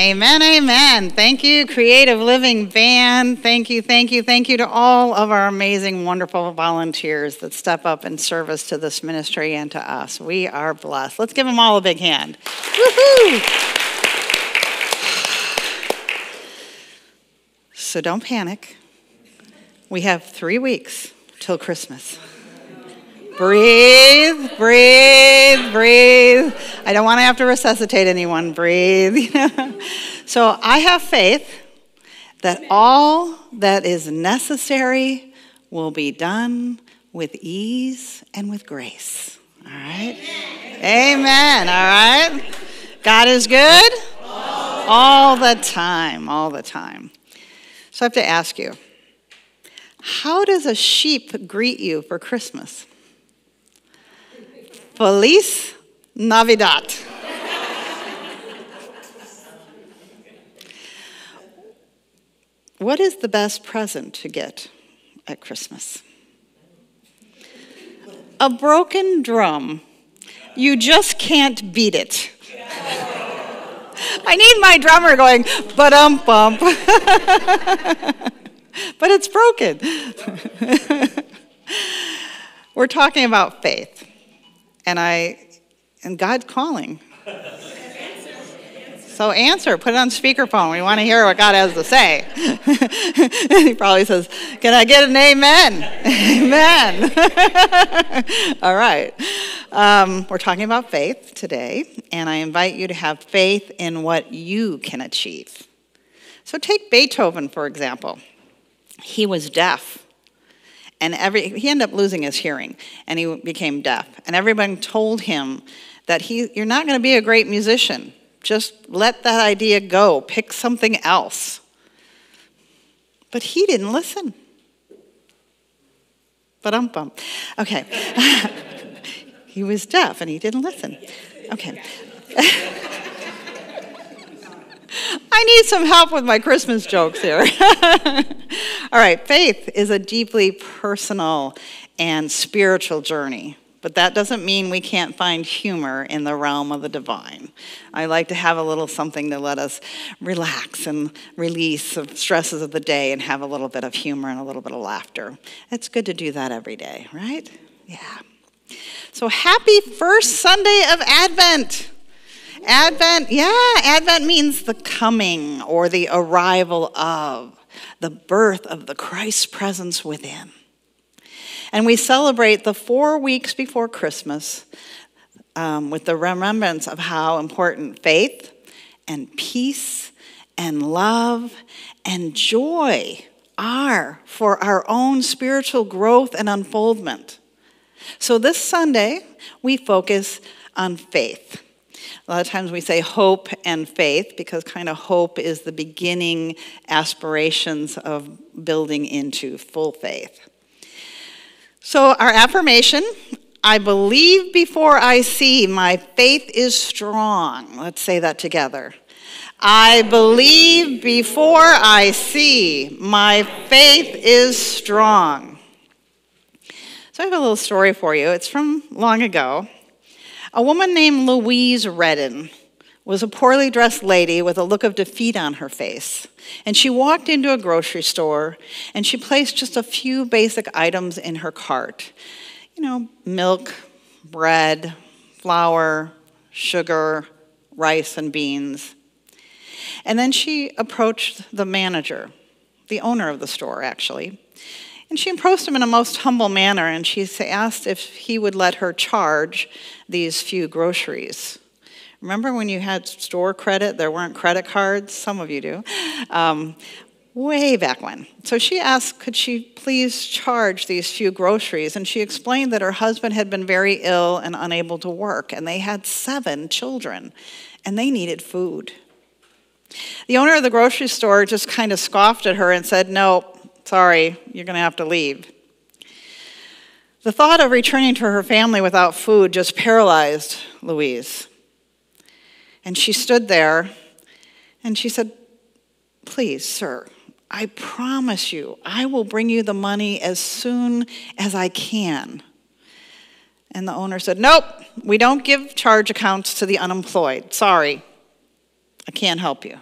Amen, amen. Thank you, Creative Living Band. Thank you, thank you, thank you to all of our amazing, wonderful volunteers that step up in service to this ministry and to us. We are blessed. Let's give them all a big hand. Woohoo! So don't panic. We have three weeks till Christmas. Breathe, breathe, breathe. I don't want to have to resuscitate anyone. Breathe. so I have faith that all that is necessary will be done with ease and with grace. All right? Amen. Amen. All right? God is good all the time, all the time. So I have to ask you how does a sheep greet you for Christmas? Feliz Navidad. what is the best present to get at Christmas? A broken drum. You just can't beat it. I need my drummer going, but um bump. but it's broken. We're talking about faith and I and God's calling. So answer, put it on speakerphone. We want to hear what God has to say. he probably says, Can I get an amen? amen. All right. Um, we're talking about faith today, and I invite you to have faith in what you can achieve. So take Beethoven, for example. He was deaf and every, he ended up losing his hearing and he became deaf. And everyone told him that he, you're not going to be a great musician. Just let that idea go, pick something else. But he didn't listen. But um bum. Okay. he was deaf and he didn't listen. Okay. I need some help with my Christmas jokes here. All right, faith is a deeply personal and spiritual journey, but that doesn't mean we can't find humor in the realm of the divine. I like to have a little something to let us relax and release the stresses of the day and have a little bit of humor and a little bit of laughter. It's good to do that every day, right? Yeah. So happy first Sunday of Advent. Advent, yeah, Advent means the coming or the arrival of, the birth of the Christ presence within. And we celebrate the four weeks before Christmas um, with the remembrance of how important faith and peace and love and joy are for our own spiritual growth and unfoldment. So this Sunday, we focus on faith. A lot of times we say hope and faith because kind of hope is the beginning aspirations of building into full faith. So, our affirmation I believe before I see, my faith is strong. Let's say that together. I believe before I see, my faith is strong. So, I have a little story for you. It's from long ago. A woman named Louise Redden was a poorly dressed lady with a look of defeat on her face. And she walked into a grocery store and she placed just a few basic items in her cart. You know, milk, bread, flour, sugar, rice, and beans. And then she approached the manager, the owner of the store, actually. And she approached him in a most humble manner, and she asked if he would let her charge these few groceries. Remember when you had store credit? There weren't credit cards. Some of you do. Um, way back when. So she asked, could she please charge these few groceries? And she explained that her husband had been very ill and unable to work, and they had seven children, and they needed food. The owner of the grocery store just kind of scoffed at her and said, No, Sorry, you're going to have to leave. The thought of returning to her family without food just paralyzed Louise. And she stood there and she said, Please, sir, I promise you, I will bring you the money as soon as I can. And the owner said, Nope, we don't give charge accounts to the unemployed. Sorry, I can't help you.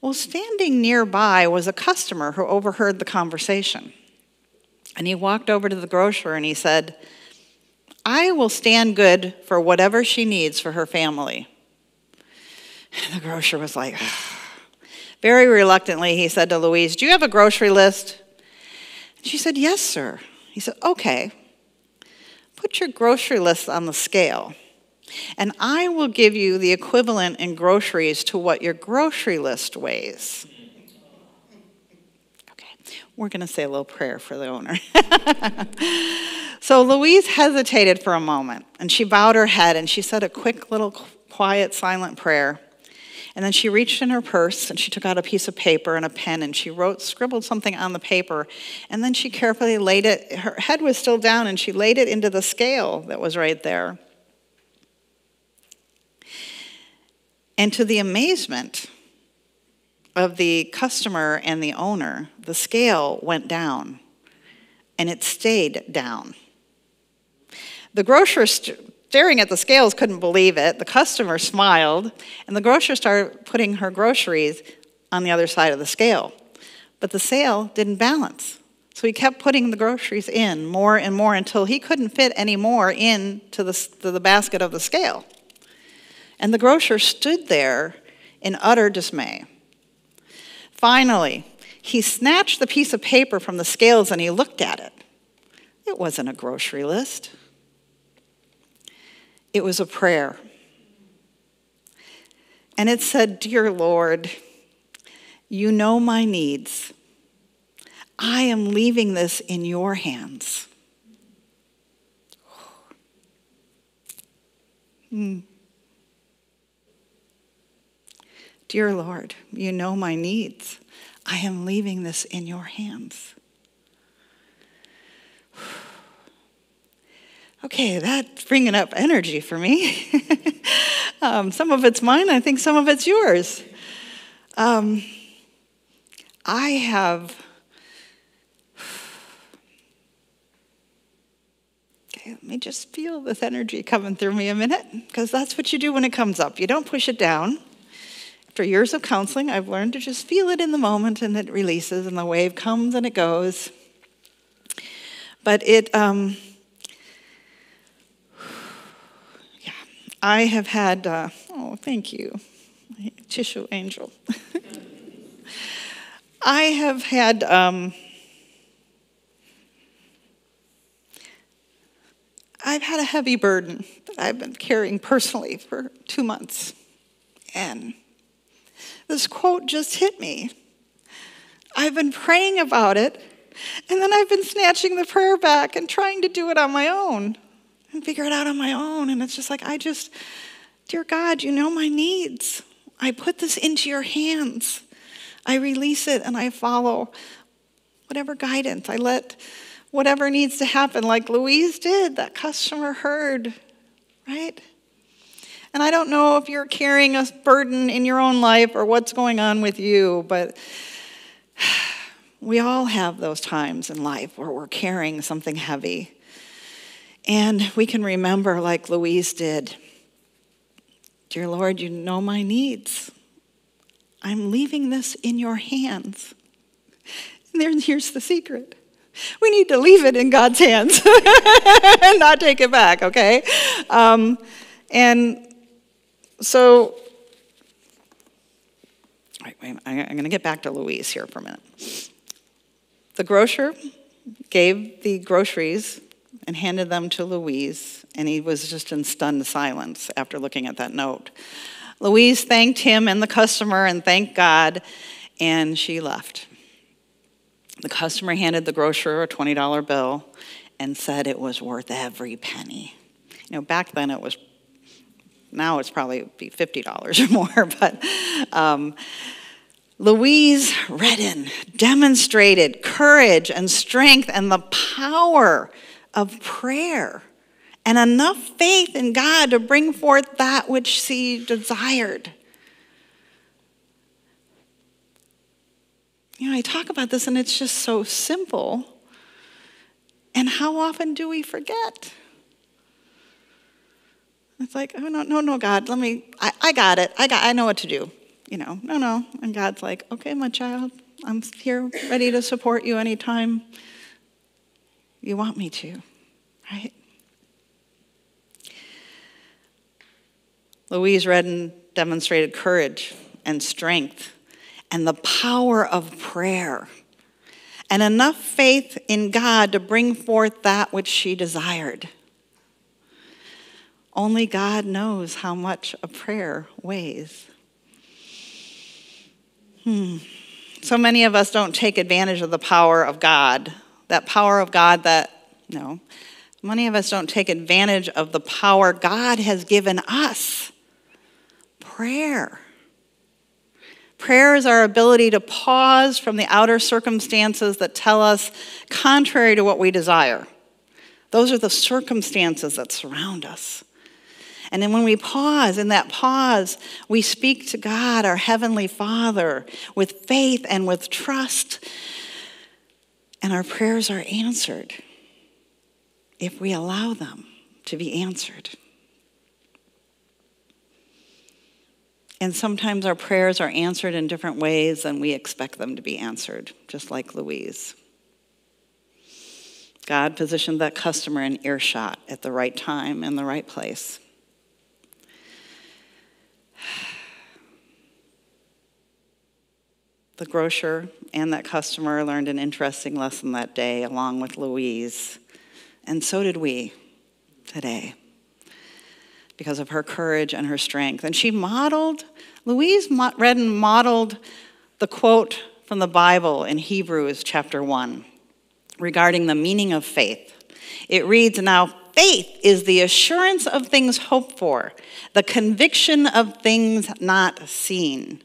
Well, standing nearby was a customer who overheard the conversation. And he walked over to the grocer and he said, I will stand good for whatever she needs for her family. And the grocer was like, very reluctantly, he said to Louise, Do you have a grocery list? She said, Yes, sir. He said, Okay, put your grocery list on the scale, and I will give you the equivalent in groceries to what your grocery list weighs. Okay, we're going to say a little prayer for the owner. so Louise hesitated for a moment, and she bowed her head and she said a quick little quiet, silent prayer. And then she reached in her purse and she took out a piece of paper and a pen and she wrote, scribbled something on the paper. And then she carefully laid it, her head was still down, and she laid it into the scale that was right there. And to the amazement of the customer and the owner, the scale went down and it stayed down. The grocer staring at the scales, couldn't believe it. The customer smiled, and the grocer started putting her groceries on the other side of the scale. But the sale didn't balance. So he kept putting the groceries in more and more until he couldn't fit any more into the, the basket of the scale. And the grocer stood there in utter dismay. Finally, he snatched the piece of paper from the scales and he looked at it. It wasn't a grocery list. It was a prayer. And it said, Dear Lord, you know my needs. I am leaving this in your hands. Hmm. Dear Lord, you know my needs. I am leaving this in your hands. Okay, that's bringing up energy for me. um, some of it's mine, I think some of it's yours. Um, I have. Okay, let me just feel this energy coming through me a minute, because that's what you do when it comes up. You don't push it down. After years of counseling, I've learned to just feel it in the moment and it releases, and the wave comes and it goes. But it. Um, I have had, uh, oh, thank you, tissue angel. I have had, um, I've had a heavy burden that I've been carrying personally for two months. And this quote just hit me. I've been praying about it, and then I've been snatching the prayer back and trying to do it on my own and figure it out on my own. And it's just like, I just, dear God, you know my needs. I put this into your hands. I release it and I follow whatever guidance. I let whatever needs to happen, like Louise did, that customer heard, right? And I don't know if you're carrying a burden in your own life or what's going on with you, but we all have those times in life where we're carrying something heavy. And we can remember, like Louise did Dear Lord, you know my needs. I'm leaving this in your hands. And here's the secret we need to leave it in God's hands and not take it back, okay? Um, and so, wait, I'm going to get back to Louise here for a minute. The grocer gave the groceries and handed them to Louise, and he was just in stunned silence after looking at that note. Louise thanked him and the customer and thanked God, and she left. The customer handed the grocer a $20 bill and said it was worth every penny. You know, back then it was, now it's probably be $50 or more, but um, Louise Redden demonstrated courage and strength and the power of prayer and enough faith in God to bring forth that which she desired. You know, I talk about this and it's just so simple. And how often do we forget? It's like, oh, no, no, no, God, let me, I, I got it. I, got, I know what to do. you know, no, no. And God's like, okay, my child, I'm here ready to support you anytime you want me to, right? Louise Redden demonstrated courage and strength and the power of prayer and enough faith in God to bring forth that which she desired. Only God knows how much a prayer weighs. Hmm. So many of us don't take advantage of the power of God, that power of God that, no, many of us don't take advantage of the power God has given us prayer. Prayer is our ability to pause from the outer circumstances that tell us contrary to what we desire. Those are the circumstances that surround us. And then when we pause, in that pause, we speak to God, our Heavenly Father, with faith and with trust. And our prayers are answered if we allow them to be answered. And sometimes our prayers are answered in different ways than we expect them to be answered, just like Louise. God positioned that customer in earshot at the right time in the right place. The grocer and that customer learned an interesting lesson that day, along with Louise, and so did we today because of her courage and her strength. And she modeled, Louise Redden modeled the quote from the Bible in Hebrews chapter 1 regarding the meaning of faith. It reads Now, faith is the assurance of things hoped for, the conviction of things not seen.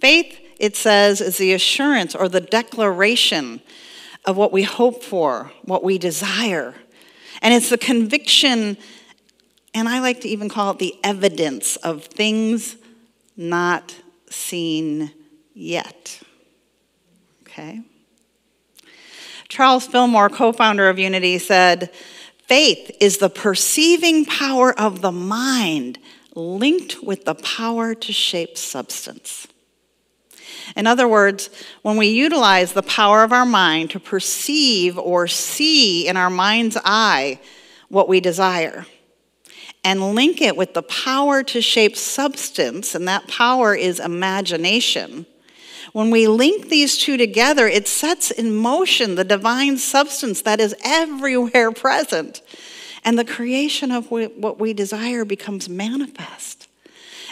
Faith, it says, is the assurance or the declaration of what we hope for, what we desire. And it's the conviction and I like to even call it the evidence of things not seen yet. Okay? Charles Fillmore, co founder of Unity, said, Faith is the perceiving power of the mind linked with the power to shape substance. In other words, when we utilize the power of our mind to perceive or see in our mind's eye what we desire, and link it with the power to shape substance, and that power is imagination. When we link these two together, it sets in motion the divine substance that is everywhere present. And the creation of what we desire becomes manifest.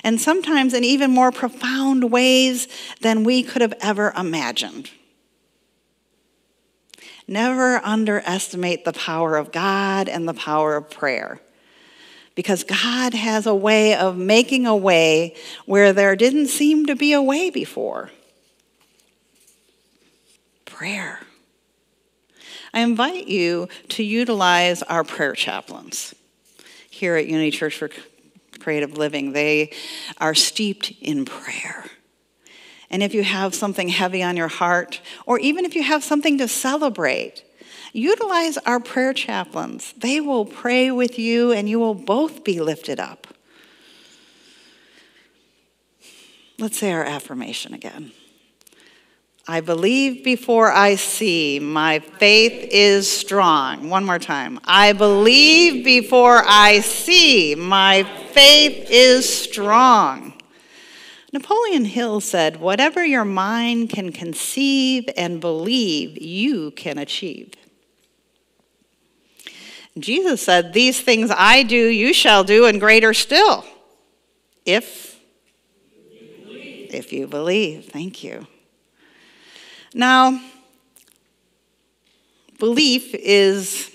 And sometimes in even more profound ways than we could have ever imagined. Never underestimate the power of God and the power of prayer because God has a way of making a way where there didn't seem to be a way before. Prayer. I invite you to utilize our prayer chaplains here at Unity Church for Creative Living. They are steeped in prayer. And if you have something heavy on your heart, or even if you have something to celebrate, Utilize our prayer chaplains. They will pray with you and you will both be lifted up. Let's say our affirmation again. I believe before I see. My faith is strong. One more time. I believe before I see. My faith is strong. Napoleon Hill said, Whatever your mind can conceive and believe, you can achieve. Jesus said, These things I do, you shall do, and greater still. If if you believe. Thank you. Now, belief is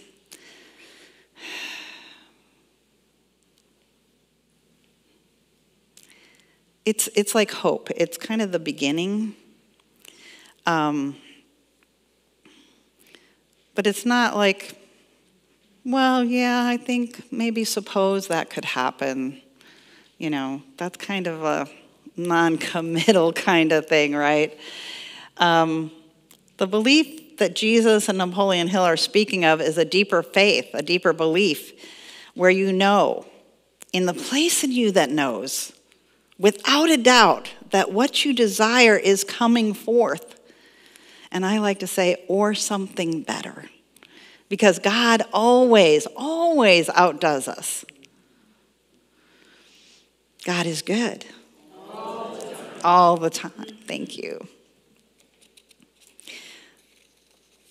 it's it's like hope. It's kind of the beginning. Um, but it's not like well, yeah, I think maybe suppose that could happen. You know, that's kind of a non committal kind of thing, right? Um, the belief that Jesus and Napoleon Hill are speaking of is a deeper faith, a deeper belief, where you know, in the place in you that knows, without a doubt that what you desire is coming forth. And I like to say, or something better. Because God always, always outdoes us. God is good. All the time. All the time. Thank you.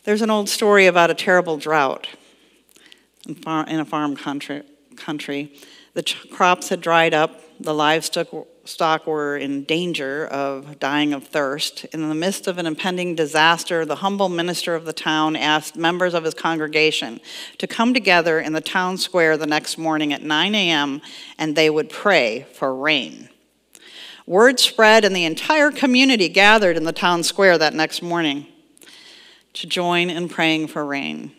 There's an old story about a terrible drought in a farm country. country. The crops had dried up, the livestock stock were in danger of dying of thirst. In the midst of an impending disaster, the humble minister of the town asked members of his congregation to come together in the town square the next morning at 9 a.m. and they would pray for rain. Word spread, and the entire community gathered in the town square that next morning to join in praying for rain.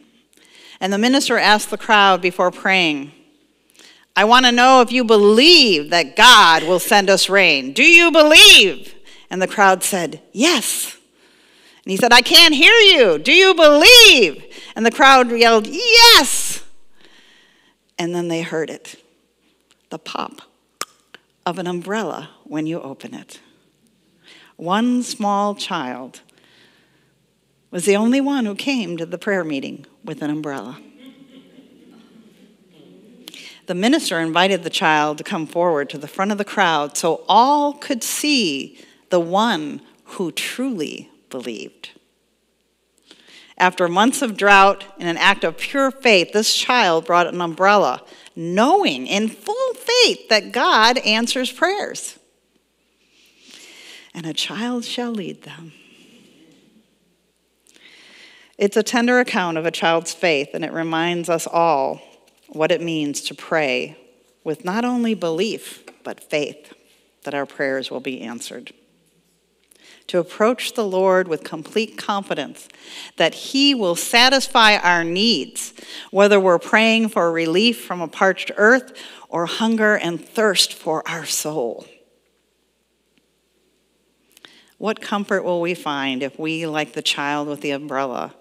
And the minister asked the crowd before praying, I want to know if you believe that God will send us rain. Do you believe? And the crowd said, Yes. And he said, I can't hear you. Do you believe? And the crowd yelled, Yes. And then they heard it the pop of an umbrella when you open it. One small child was the only one who came to the prayer meeting with an umbrella the minister invited the child to come forward to the front of the crowd so all could see the one who truly believed. After months of drought, in an act of pure faith, this child brought an umbrella, knowing in full faith that God answers prayers. And a child shall lead them. It's a tender account of a child's faith, and it reminds us all what it means to pray with not only belief, but faith that our prayers will be answered. To approach the Lord with complete confidence that He will satisfy our needs, whether we're praying for relief from a parched earth or hunger and thirst for our soul. What comfort will we find if we, like the child with the umbrella,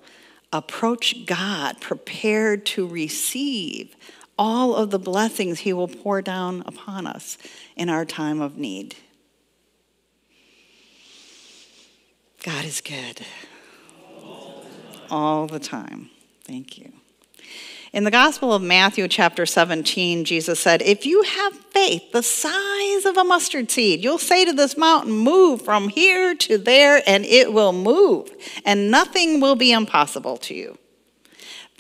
approach God prepared to receive all of the blessings He will pour down upon us in our time of need. God is good all the time. Thank you. In the Gospel of Matthew, chapter 17, Jesus said, If you have faith the size of a mustard seed, you'll say to this mountain, Move from here to there, and it will move, and nothing will be impossible to you.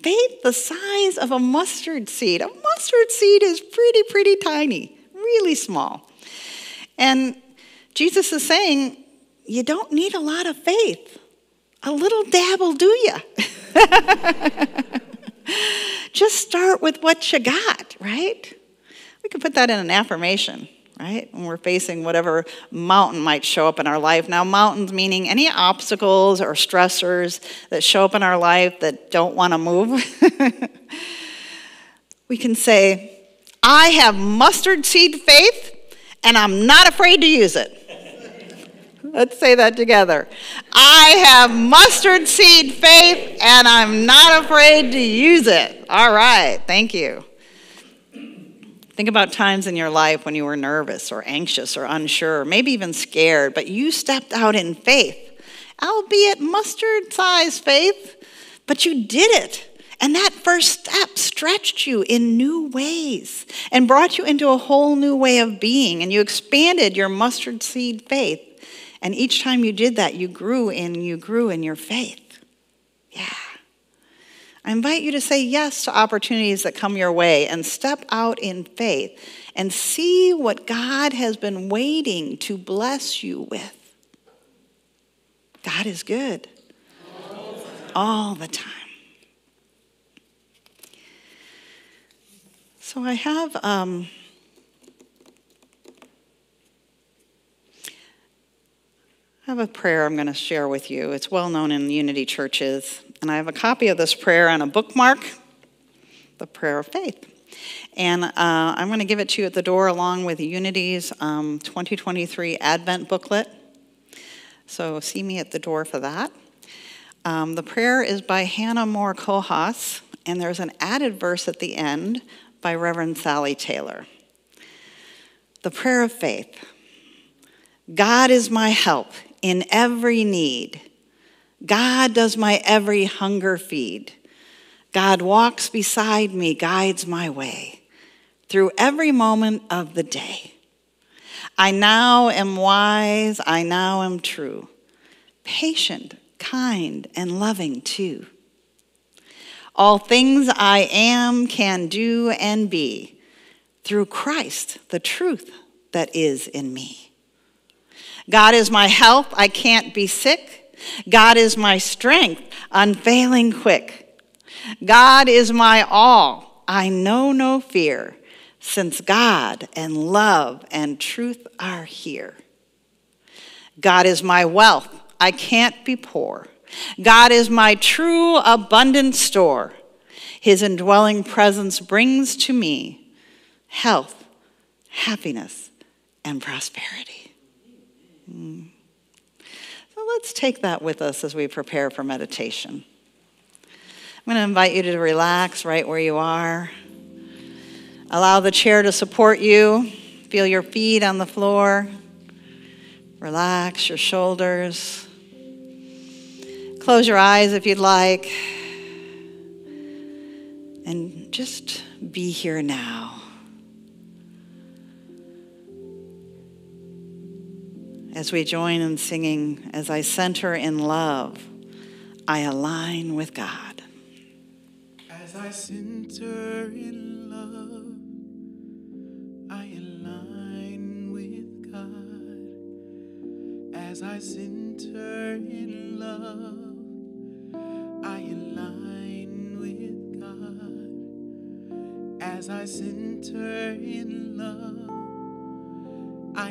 Faith the size of a mustard seed. A mustard seed is pretty, pretty tiny, really small. And Jesus is saying, You don't need a lot of faith. A little dab will do you. Just start with what you got, right? We can put that in an affirmation, right? When we're facing whatever mountain might show up in our life. Now, mountains meaning any obstacles or stressors that show up in our life that don't want to move. we can say, I have mustard seed faith and I'm not afraid to use it. Let's say that together. I have mustard seed faith and I'm not afraid to use it. All right, thank you. Think about times in your life when you were nervous or anxious or unsure, maybe even scared, but you stepped out in faith, albeit mustard sized faith, but you did it. And that first step stretched you in new ways and brought you into a whole new way of being, and you expanded your mustard seed faith and each time you did that, you grew in you grew in your faith. Yeah. I invite you to say yes to opportunities that come your way and step out in faith and see what God has been waiting to bless you with. God is good all the time. All the time. So I have. Um, I have a prayer I'm going to share with you. It's well known in Unity churches, and I have a copy of this prayer on a bookmark, the Prayer of Faith. And uh, I'm going to give it to you at the door along with Unity's um, 2023 Advent booklet. So see me at the door for that. Um, the prayer is by Hannah More Kohaus, and there's an added verse at the end by Reverend Sally Taylor. The Prayer of Faith. God is my help in every need. God does my every hunger feed. God walks beside me, guides my way through every moment of the day. I now am wise, I now am true, patient, kind, and loving too. All things I am, can do, and be through Christ, the truth that is in me. God is my health, I can't be sick. God is my strength, unfailing quick. God is my all, I know no fear, since God and love and truth are here. God is my wealth, I can't be poor. God is my true abundant store. His indwelling presence brings to me health, happiness, and prosperity. Mm. So let's take that with us as we prepare for meditation. I'm going to invite you to relax right where you are. Allow the chair to support you. Feel your feet on the floor. Relax your shoulders. Close your eyes if you'd like. And just be here now. As we join in singing, as I center in love, I align with God. As I center in love, I align with God. As I center in love, I align with God. As I center in love, I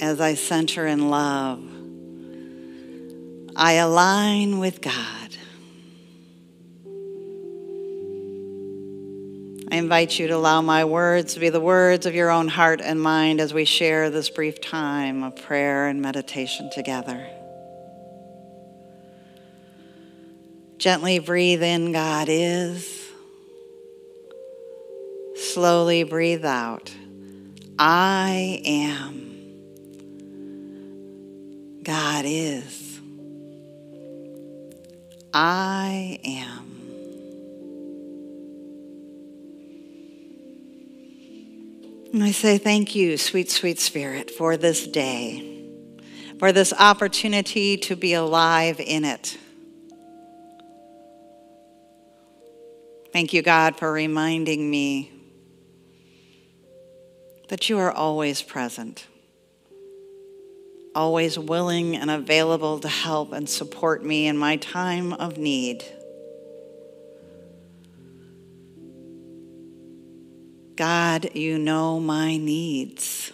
As I center in love, I align with God. I invite you to allow my words to be the words of your own heart and mind as we share this brief time of prayer and meditation together. Gently breathe in, God is. Slowly breathe out, I am. God is. I am. And I say thank you, sweet, sweet Spirit, for this day, for this opportunity to be alive in it. Thank you, God, for reminding me that you are always present, always willing and available to help and support me in my time of need. God, you know my needs.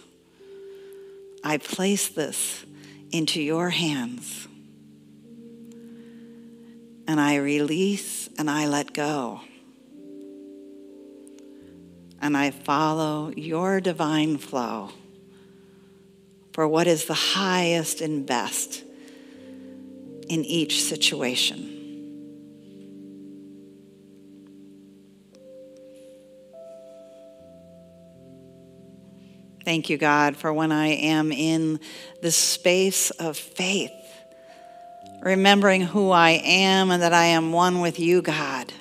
I place this into your hands. And I release and I let go. And I follow your divine flow for what is the highest and best in each situation. Thank you, God, for when I am in the space of faith, remembering who I am and that I am one with you, God,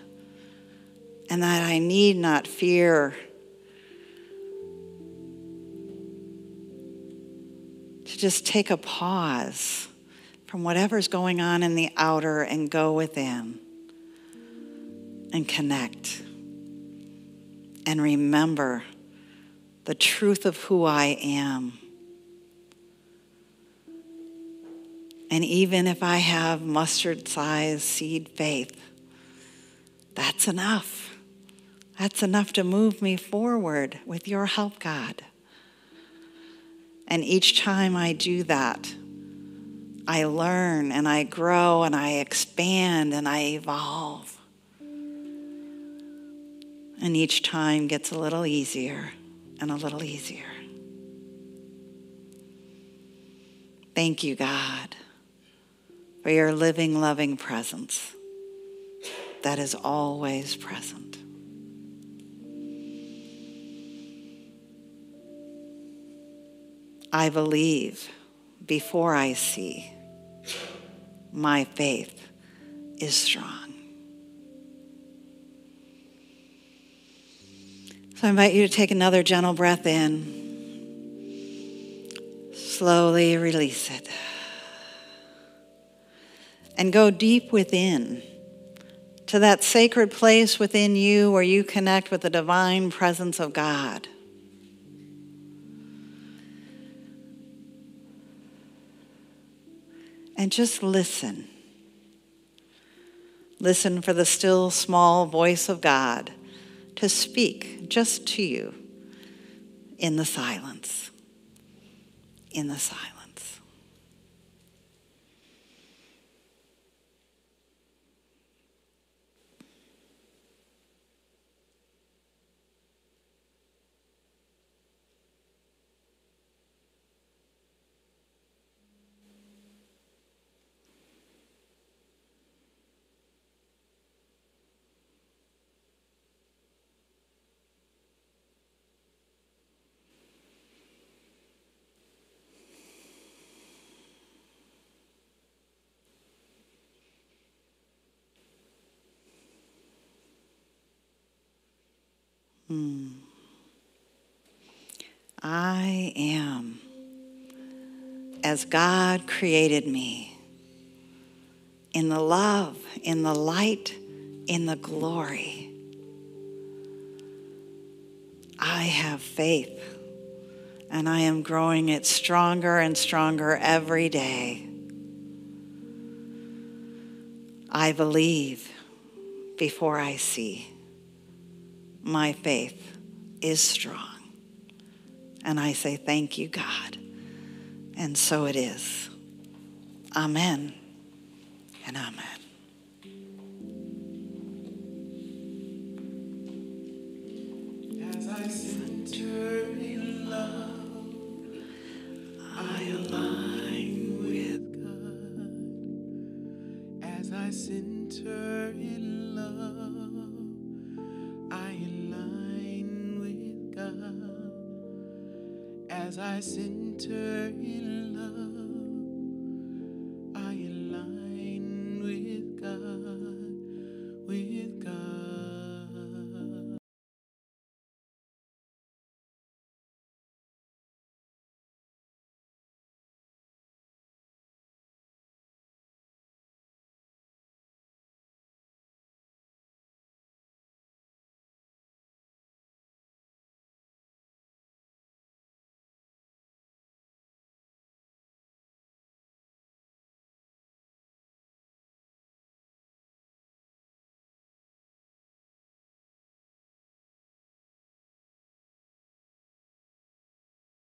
and that I need not fear. Just take a pause from whatever's going on in the outer and go within and connect and remember the truth of who I am. And even if I have mustard sized seed faith, that's enough. That's enough to move me forward with your help, God. And each time I do that, I learn and I grow and I expand and I evolve. And each time gets a little easier and a little easier. Thank you, God, for your living, loving presence that is always present. I believe before I see. My faith is strong. So I invite you to take another gentle breath in. Slowly release it. And go deep within to that sacred place within you where you connect with the divine presence of God. And just listen. Listen for the still small voice of God to speak just to you in the silence. In the silence. Hmm. I am as God created me in the love, in the light, in the glory. I have faith and I am growing it stronger and stronger every day. I believe before I see my faith is strong. And I say, Thank you, God. And so it is. Amen and amen. As I center in love, I align with God. As I center in love, As I center in